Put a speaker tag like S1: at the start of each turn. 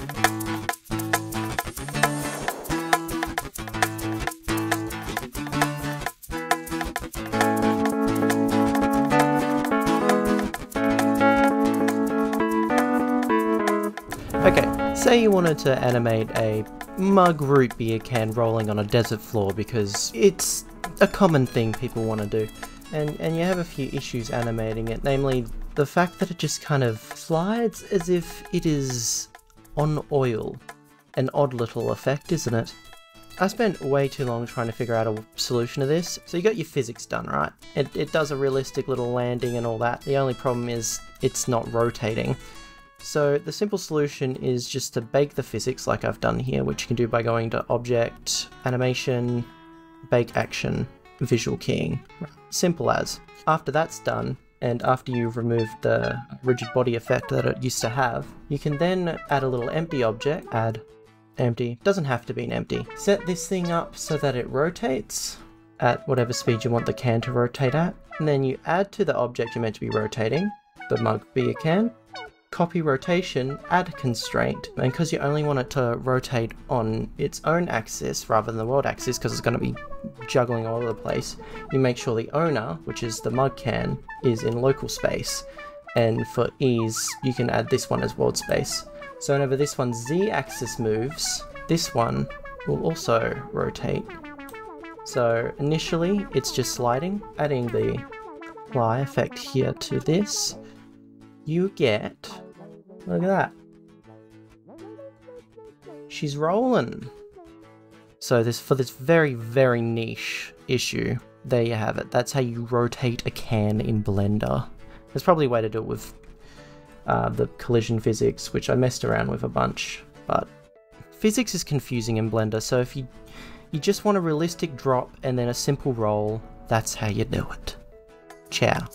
S1: Okay, say you wanted to animate a mug root beer can rolling on a desert floor because it's a common thing people want to do. And, and you have a few issues animating it, namely the fact that it just kind of slides as if it is on oil. An odd little effect, isn't it? I spent way too long trying to figure out a solution to this. So you got your physics done, right? It, it does a realistic little landing and all that. The only problem is it's not rotating. So the simple solution is just to bake the physics like I've done here, which you can do by going to Object, Animation, Bake Action, Visual Keying. Simple as. After that's done, and after you've removed the rigid body effect that it used to have, you can then add a little empty object, add empty, doesn't have to be an empty. Set this thing up so that it rotates at whatever speed you want the can to rotate at, and then you add to the object you're meant to be rotating, the mug beer can, copy rotation, add constraint, and because you only want it to rotate on its own axis rather than the world axis because it's going to be juggling all over the place, you make sure the owner, which is the mug can, is in local space. And for ease, you can add this one as world space. So whenever this one z-axis moves, this one will also rotate. So initially, it's just sliding, adding the fly effect here to this, you get... Look at that. She's rolling. So this for this very, very niche issue, there you have it. That's how you rotate a can in Blender. There's probably a way to do it with uh, the collision physics, which I messed around with a bunch, but physics is confusing in Blender, so if you, you just want a realistic drop and then a simple roll, that's how you do it. Ciao.